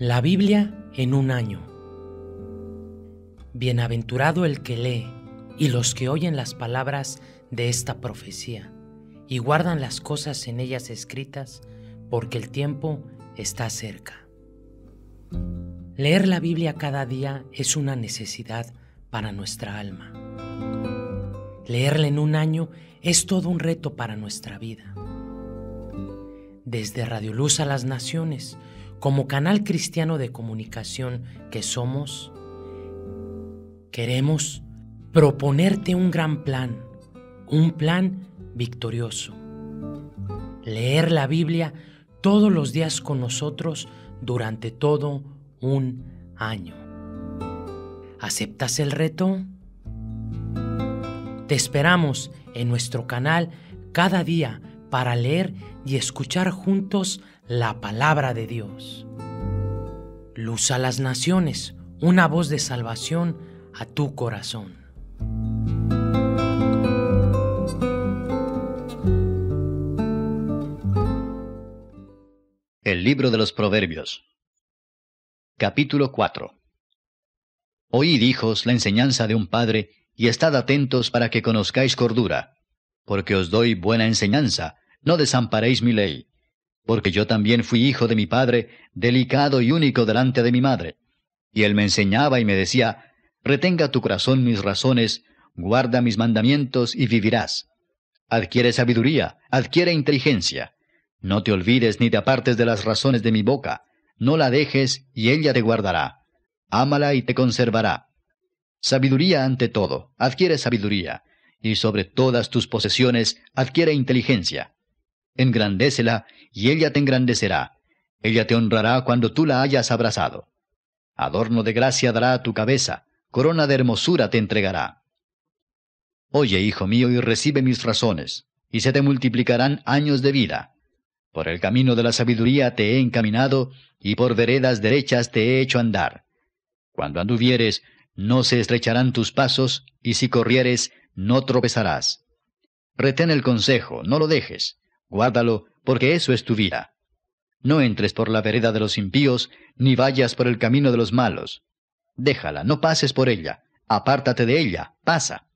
La Biblia en un año. Bienaventurado el que lee y los que oyen las palabras de esta profecía y guardan las cosas en ellas escritas, porque el tiempo está cerca. Leer la Biblia cada día es una necesidad para nuestra alma. Leerla en un año es todo un reto para nuestra vida. Desde Radio Luz a las Naciones, como canal cristiano de comunicación que somos, queremos proponerte un gran plan, un plan victorioso. Leer la Biblia todos los días con nosotros durante todo un año. ¿Aceptas el reto? Te esperamos en nuestro canal cada día para leer y escuchar juntos la palabra de Dios. Luz a las naciones, una voz de salvación a tu corazón. El libro de los Proverbios Capítulo 4 Oíd, hijos, la enseñanza de un padre, y estad atentos para que conozcáis cordura, porque os doy buena enseñanza, no desamparéis mi ley porque yo también fui hijo de mi padre, delicado y único delante de mi madre. Y él me enseñaba y me decía, retenga tu corazón mis razones, guarda mis mandamientos y vivirás. Adquiere sabiduría, adquiere inteligencia. No te olvides ni te apartes de las razones de mi boca, no la dejes y ella te guardará. Ámala y te conservará. Sabiduría ante todo, adquiere sabiduría, y sobre todas tus posesiones adquiere inteligencia engrandécela, y ella te engrandecerá. Ella te honrará cuando tú la hayas abrazado. Adorno de gracia dará a tu cabeza, corona de hermosura te entregará. Oye, hijo mío, y recibe mis razones, y se te multiplicarán años de vida. Por el camino de la sabiduría te he encaminado, y por veredas derechas te he hecho andar. Cuando anduvieres, no se estrecharán tus pasos, y si corrieres, no tropezarás. Retén el consejo, no lo dejes Guárdalo, porque eso es tu vida. No entres por la vereda de los impíos, ni vayas por el camino de los malos. Déjala, no pases por ella, apártate de ella, pasa.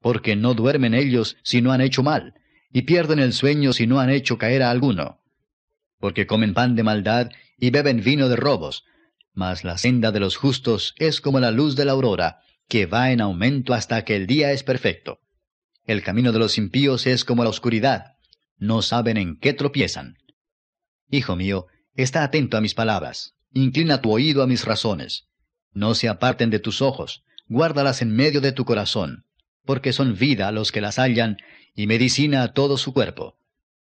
Porque no duermen ellos si no han hecho mal, y pierden el sueño si no han hecho caer a alguno. Porque comen pan de maldad y beben vino de robos, mas la senda de los justos es como la luz de la aurora, que va en aumento hasta que el día es perfecto. El camino de los impíos es como la oscuridad, no saben en qué tropiezan. Hijo mío, está atento a mis palabras, inclina tu oído a mis razones. No se aparten de tus ojos, guárdalas en medio de tu corazón, porque son vida los que las hallan y medicina a todo su cuerpo.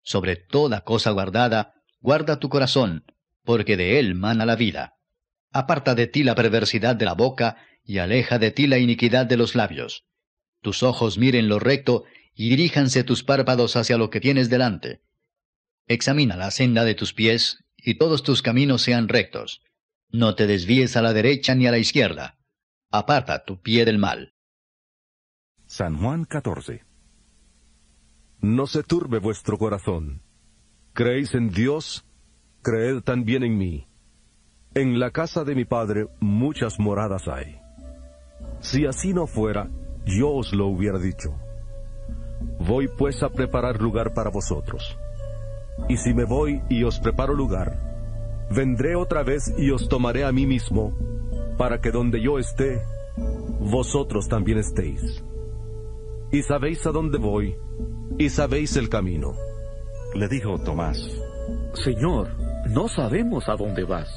Sobre toda cosa guardada, guarda tu corazón, porque de él mana la vida. Aparta de ti la perversidad de la boca, y aleja de ti la iniquidad de los labios. Tus ojos miren lo recto, y diríjanse tus párpados hacia lo que tienes delante. Examina la senda de tus pies, y todos tus caminos sean rectos. No te desvíes a la derecha ni a la izquierda. Aparta tu pie del mal. San Juan 14 No se turbe vuestro corazón. Creéis en Dios, creed también en mí. En la casa de mi Padre muchas moradas hay. Si así no fuera, yo os lo hubiera dicho Voy pues a preparar lugar para vosotros. Y si me voy y os preparo lugar, vendré otra vez y os tomaré a mí mismo, para que donde yo esté, vosotros también estéis. Y sabéis a dónde voy, y sabéis el camino. Le dijo Tomás, Señor, no sabemos a dónde vas.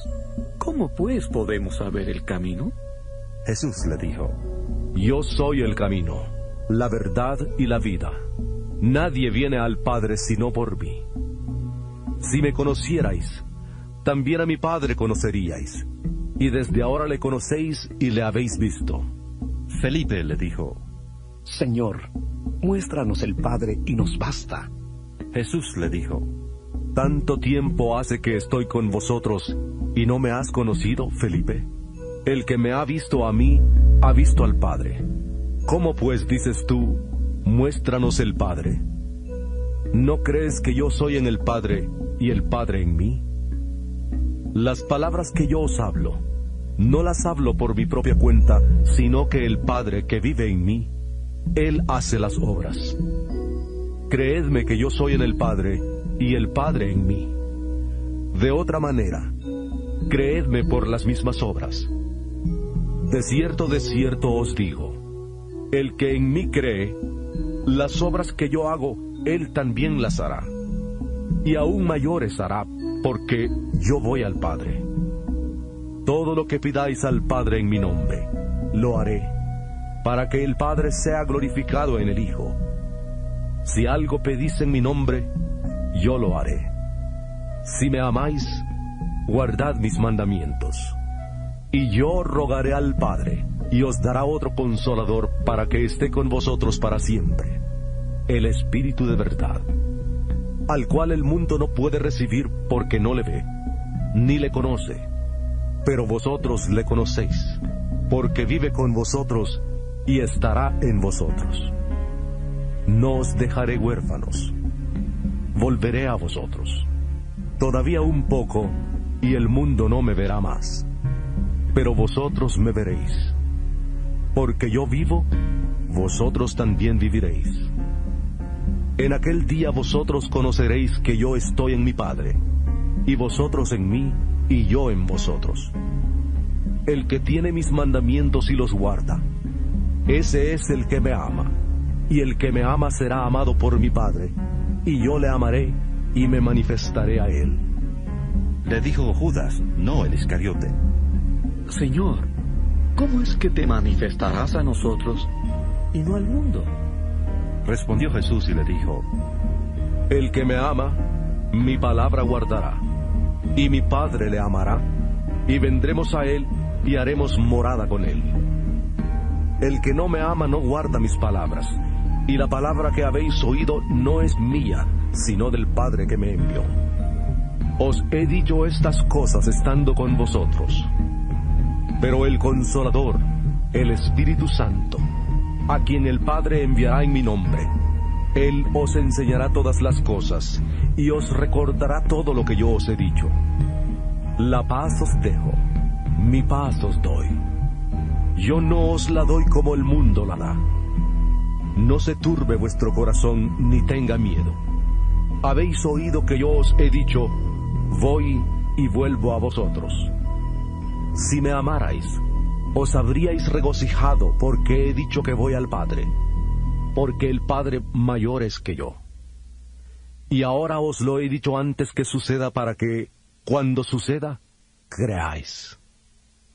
¿Cómo pues podemos saber el camino? Jesús le dijo, Yo soy el camino la verdad y la vida. Nadie viene al Padre sino por mí. Si me conocierais, también a mi Padre conoceríais, y desde ahora le conocéis y le habéis visto. Felipe le dijo, Señor, muéstranos el Padre y nos basta. Jesús le dijo, ¿Tanto tiempo hace que estoy con vosotros y no me has conocido, Felipe? El que me ha visto a mí, ha visto al Padre. ¿Cómo pues dices tú, muéstranos el Padre? ¿No crees que yo soy en el Padre y el Padre en mí? Las palabras que yo os hablo, no las hablo por mi propia cuenta, sino que el Padre que vive en mí, Él hace las obras. Creedme que yo soy en el Padre y el Padre en mí. De otra manera, creedme por las mismas obras. De cierto, de cierto os digo, el que en mí cree, las obras que yo hago, él también las hará. Y aún mayores hará, porque yo voy al Padre. Todo lo que pidáis al Padre en mi nombre, lo haré, para que el Padre sea glorificado en el Hijo. Si algo pedís en mi nombre, yo lo haré. Si me amáis, guardad mis mandamientos. Y yo rogaré al Padre, y os dará otro consolador para que esté con vosotros para siempre, el Espíritu de verdad, al cual el mundo no puede recibir porque no le ve, ni le conoce, pero vosotros le conocéis, porque vive con vosotros y estará en vosotros. No os dejaré huérfanos, volveré a vosotros. Todavía un poco, y el mundo no me verá más pero vosotros me veréis. Porque yo vivo, vosotros también viviréis. En aquel día vosotros conoceréis que yo estoy en mi Padre, y vosotros en mí, y yo en vosotros. El que tiene mis mandamientos y los guarda, ese es el que me ama, y el que me ama será amado por mi Padre, y yo le amaré y me manifestaré a él. Le dijo Judas, no el Iscariote. Señor, ¿cómo es que te manifestarás a nosotros y no al mundo? Respondió Jesús y le dijo, El que me ama, mi palabra guardará, y mi Padre le amará, y vendremos a él y haremos morada con él. El que no me ama no guarda mis palabras, y la palabra que habéis oído no es mía, sino del Padre que me envió. Os he dicho estas cosas estando con vosotros pero el consolador, el Espíritu Santo, a quien el Padre enviará en mi nombre, Él os enseñará todas las cosas y os recordará todo lo que yo os he dicho. La paz os dejo, mi paz os doy. Yo no os la doy como el mundo la da. No se turbe vuestro corazón ni tenga miedo. Habéis oído que yo os he dicho, voy y vuelvo a vosotros. Si me amarais, os habríais regocijado porque he dicho que voy al Padre, porque el Padre mayor es que yo. Y ahora os lo he dicho antes que suceda para que, cuando suceda, creáis.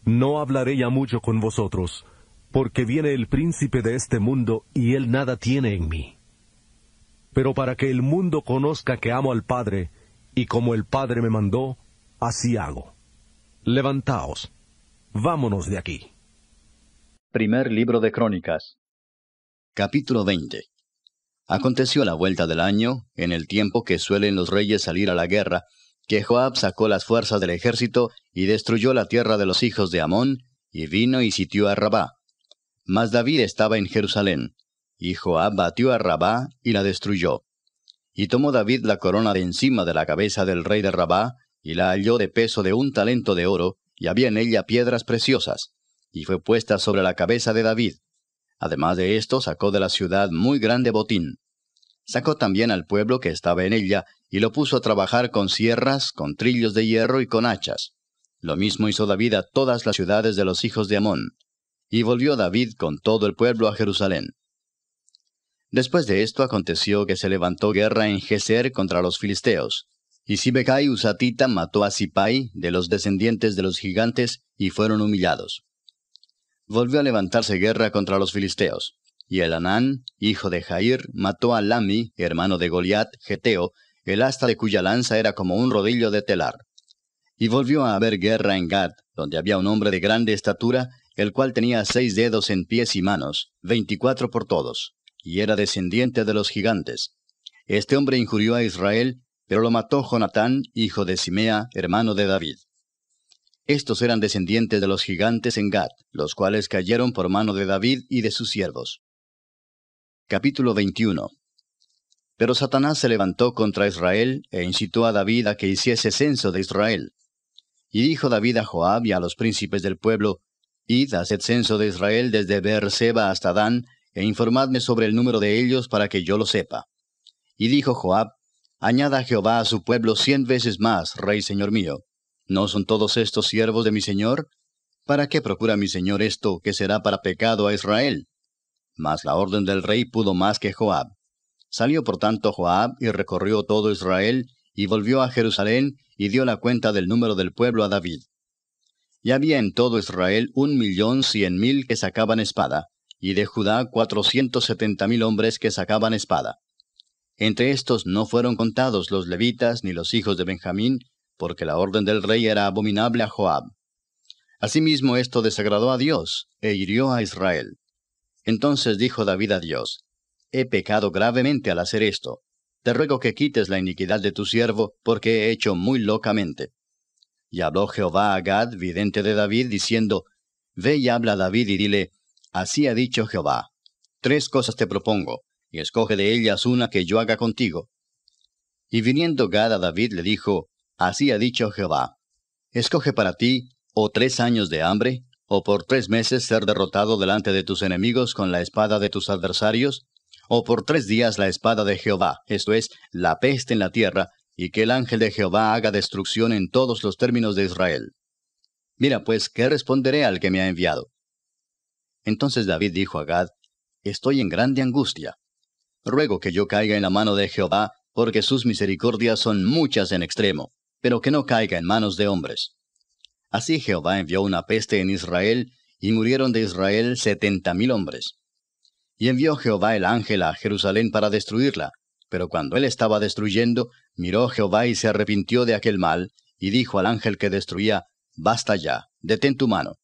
No hablaré ya mucho con vosotros, porque viene el príncipe de este mundo y él nada tiene en mí. Pero para que el mundo conozca que amo al Padre, y como el Padre me mandó, así hago. Levantaos, vámonos de aquí. Primer libro de Crónicas. Capítulo 20. Aconteció a la vuelta del año, en el tiempo que suelen los reyes salir a la guerra, que Joab sacó las fuerzas del ejército y destruyó la tierra de los hijos de Amón, y vino y sitió a Rabá. Mas David estaba en Jerusalén, y Joab batió a Rabá y la destruyó. Y tomó David la corona de encima de la cabeza del rey de Rabá, y la halló de peso de un talento de oro, y había en ella piedras preciosas, y fue puesta sobre la cabeza de David. Además de esto, sacó de la ciudad muy grande botín. Sacó también al pueblo que estaba en ella, y lo puso a trabajar con sierras, con trillos de hierro y con hachas. Lo mismo hizo David a todas las ciudades de los hijos de Amón. Y volvió David con todo el pueblo a Jerusalén. Después de esto aconteció que se levantó guerra en Geser contra los filisteos. Y Sibekai Usatita mató a Sipai, de los descendientes de los gigantes, y fueron humillados. Volvió a levantarse guerra contra los filisteos. Y el Anán, hijo de Jair, mató a Lami, hermano de Goliat, Geteo, el asta de cuya lanza era como un rodillo de telar. Y volvió a haber guerra en Gad, donde había un hombre de grande estatura, el cual tenía seis dedos en pies y manos, veinticuatro por todos, y era descendiente de los gigantes. Este hombre injurió a Israel pero lo mató Jonatán, hijo de Simea, hermano de David. Estos eran descendientes de los gigantes en Gad, los cuales cayeron por mano de David y de sus siervos. Capítulo 21 Pero Satanás se levantó contra Israel e incitó a David a que hiciese censo de Israel. Y dijo David a Joab y a los príncipes del pueblo, Id, haced censo de Israel desde Beerseba hasta Dan, e informadme sobre el número de ellos para que yo lo sepa. Y dijo Joab, Añada Jehová a su pueblo cien veces más, rey señor mío. ¿No son todos estos siervos de mi señor? ¿Para qué procura mi señor esto que será para pecado a Israel? Mas la orden del rey pudo más que Joab. Salió por tanto Joab y recorrió todo Israel, y volvió a Jerusalén, y dio la cuenta del número del pueblo a David. Y había en todo Israel un millón cien mil que sacaban espada, y de Judá cuatrocientos setenta mil hombres que sacaban espada. Entre estos no fueron contados los levitas ni los hijos de Benjamín, porque la orden del rey era abominable a Joab. Asimismo esto desagradó a Dios, e hirió a Israel. Entonces dijo David a Dios, he pecado gravemente al hacer esto. Te ruego que quites la iniquidad de tu siervo, porque he hecho muy locamente. Y habló Jehová a Gad, vidente de David, diciendo, Ve y habla a David y dile, Así ha dicho Jehová, tres cosas te propongo, y escoge de ellas una que yo haga contigo. Y viniendo Gad a David le dijo, Así ha dicho Jehová, escoge para ti, o tres años de hambre, o por tres meses ser derrotado delante de tus enemigos con la espada de tus adversarios, o por tres días la espada de Jehová, esto es, la peste en la tierra, y que el ángel de Jehová haga destrucción en todos los términos de Israel. Mira pues, ¿qué responderé al que me ha enviado? Entonces David dijo a Gad, Estoy en grande angustia. Ruego que yo caiga en la mano de Jehová, porque sus misericordias son muchas en extremo, pero que no caiga en manos de hombres. Así Jehová envió una peste en Israel, y murieron de Israel setenta mil hombres. Y envió Jehová el ángel a Jerusalén para destruirla. Pero cuando él estaba destruyendo, miró Jehová y se arrepintió de aquel mal, y dijo al ángel que destruía, Basta ya, detén tu mano.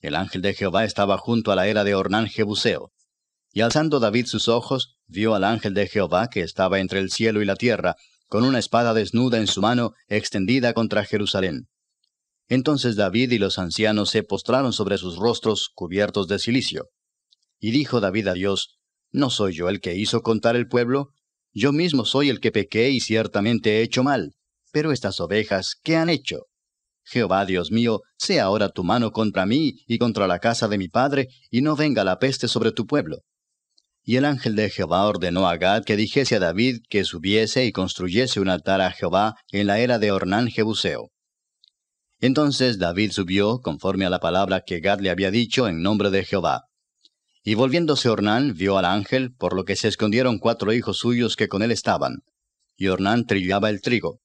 El ángel de Jehová estaba junto a la era de Ornán Jebuseo. Y alzando David sus ojos, vio al ángel de Jehová que estaba entre el cielo y la tierra, con una espada desnuda en su mano, extendida contra Jerusalén. Entonces David y los ancianos se postraron sobre sus rostros cubiertos de cilicio. Y dijo David a Dios, ¿No soy yo el que hizo contar el pueblo? Yo mismo soy el que pequé y ciertamente he hecho mal. Pero estas ovejas, ¿qué han hecho? Jehová Dios mío, sea ahora tu mano contra mí y contra la casa de mi padre, y no venga la peste sobre tu pueblo. Y el ángel de Jehová ordenó a Gad que dijese a David que subiese y construyese un altar a Jehová en la era de Ornán Jebuseo. Entonces David subió, conforme a la palabra que Gad le había dicho en nombre de Jehová. Y volviéndose Ornán vio al ángel, por lo que se escondieron cuatro hijos suyos que con él estaban. Y Ornán trillaba el trigo.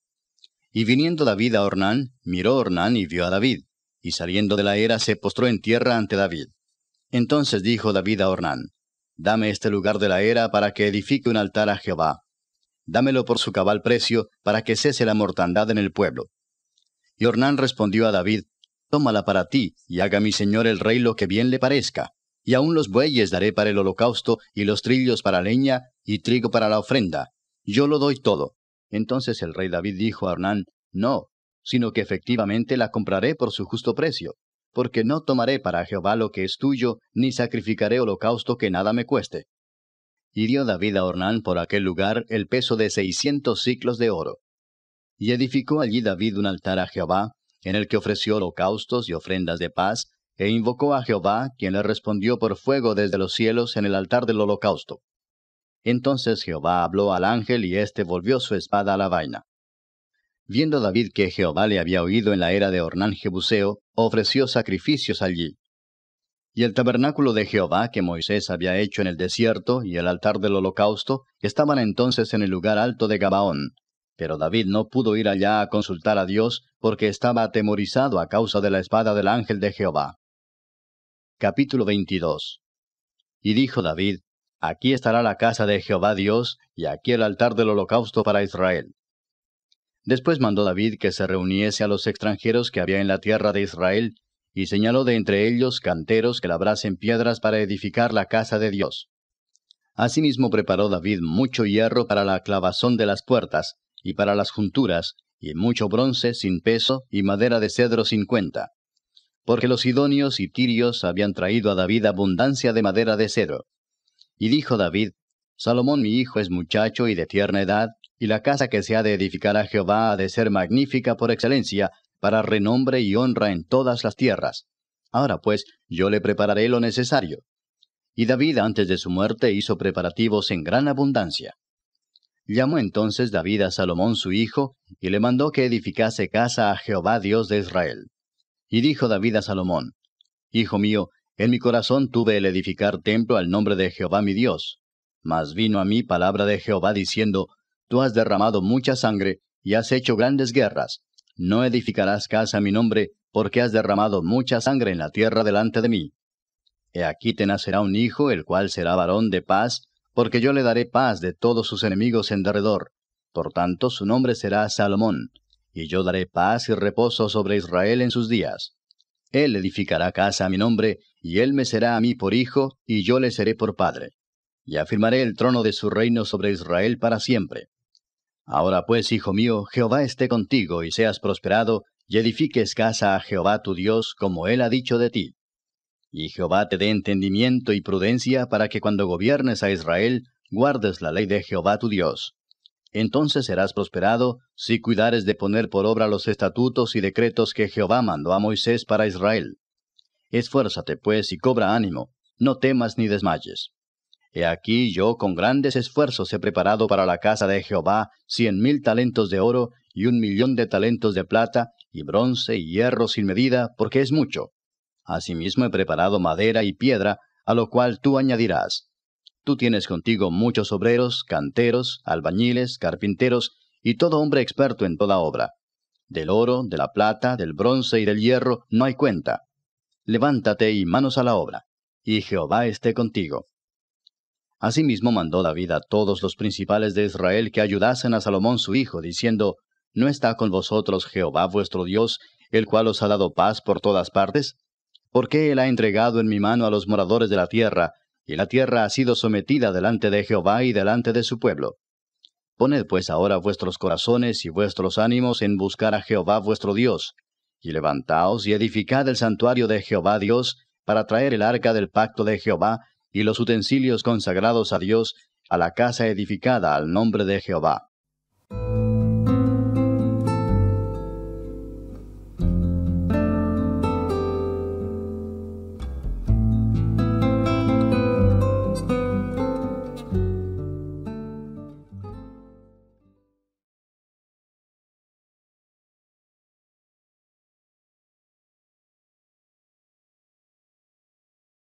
Y viniendo David a Ornán, miró Ornán y vio a David, y saliendo de la era se postró en tierra ante David. Entonces dijo David a Ornán, Dame este lugar de la era para que edifique un altar a Jehová. Dámelo por su cabal precio, para que cese la mortandad en el pueblo. Y Ornán respondió a David, Tómala para ti, y haga mi señor el rey lo que bien le parezca y aun los bueyes daré para el holocausto, y los trillos para leña, y trigo para la ofrenda. Yo lo doy todo. Entonces el rey David dijo a Ornán, No, sino que efectivamente la compraré por su justo precio, porque no tomaré para Jehová lo que es tuyo, ni sacrificaré holocausto que nada me cueste. Y dio David a Ornán por aquel lugar el peso de seiscientos ciclos de oro. Y edificó allí David un altar a Jehová, en el que ofreció holocaustos y ofrendas de paz, e invocó a Jehová, quien le respondió por fuego desde los cielos en el altar del holocausto. Entonces Jehová habló al ángel y éste volvió su espada a la vaina. Viendo David que Jehová le había oído en la era de Ornán Jebuseo, ofreció sacrificios allí. Y el tabernáculo de Jehová que Moisés había hecho en el desierto y el altar del holocausto estaban entonces en el lugar alto de Gabaón. Pero David no pudo ir allá a consultar a Dios porque estaba atemorizado a causa de la espada del ángel de Jehová. Capítulo 22 Y dijo David, Aquí estará la casa de Jehová Dios, y aquí el altar del holocausto para Israel. Después mandó David que se reuniese a los extranjeros que había en la tierra de Israel, y señaló de entre ellos canteros que labrasen piedras para edificar la casa de Dios. Asimismo preparó David mucho hierro para la clavazón de las puertas, y para las junturas, y mucho bronce sin peso, y madera de cedro sin cuenta porque los sidonios y tirios habían traído a David abundancia de madera de cedro. Y dijo David, Salomón mi hijo es muchacho y de tierna edad, y la casa que se ha de edificar a Jehová ha de ser magnífica por excelencia, para renombre y honra en todas las tierras. Ahora pues, yo le prepararé lo necesario. Y David antes de su muerte hizo preparativos en gran abundancia. Llamó entonces David a Salomón su hijo, y le mandó que edificase casa a Jehová Dios de Israel. Y dijo David a Salomón, Hijo mío, en mi corazón tuve el edificar templo al nombre de Jehová mi Dios. Mas vino a mí palabra de Jehová diciendo, Tú has derramado mucha sangre, y has hecho grandes guerras. No edificarás casa a mi nombre, porque has derramado mucha sangre en la tierra delante de mí. He aquí te nacerá un hijo, el cual será varón de paz, porque yo le daré paz de todos sus enemigos en derredor. Por tanto, su nombre será Salomón, y yo daré paz y reposo sobre Israel en sus días. Él edificará casa a mi nombre, y él me será a mí por hijo, y yo le seré por padre. Y afirmaré el trono de su reino sobre Israel para siempre. Ahora pues, hijo mío, Jehová esté contigo, y seas prosperado, y edifiques casa a Jehová tu Dios, como él ha dicho de ti. Y Jehová te dé entendimiento y prudencia para que cuando gobiernes a Israel, guardes la ley de Jehová tu Dios. Entonces serás prosperado si cuidares de poner por obra los estatutos y decretos que Jehová mandó a Moisés para Israel. Esfuérzate, pues, y cobra ánimo, no temas ni desmayes. He aquí yo con grandes esfuerzos he preparado para la casa de Jehová cien mil talentos de oro y un millón de talentos de plata, y bronce y hierro sin medida, porque es mucho. Asimismo he preparado madera y piedra, a lo cual tú añadirás. Tú tienes contigo muchos obreros, canteros, albañiles, carpinteros, y todo hombre experto en toda obra. Del oro, de la plata, del bronce y del hierro no hay cuenta. Levántate y manos a la obra, y Jehová esté contigo. Asimismo mandó David a todos los principales de Israel que ayudasen a Salomón su hijo, diciendo, ¿No está con vosotros Jehová vuestro Dios, el cual os ha dado paz por todas partes? ¿Por qué él ha entregado en mi mano a los moradores de la tierra, y la tierra ha sido sometida delante de Jehová y delante de su pueblo? Poned pues ahora vuestros corazones y vuestros ánimos en buscar a Jehová vuestro Dios, y levantaos y edificad el santuario de Jehová Dios, para traer el arca del pacto de Jehová, y los utensilios consagrados a Dios, a la casa edificada al nombre de Jehová.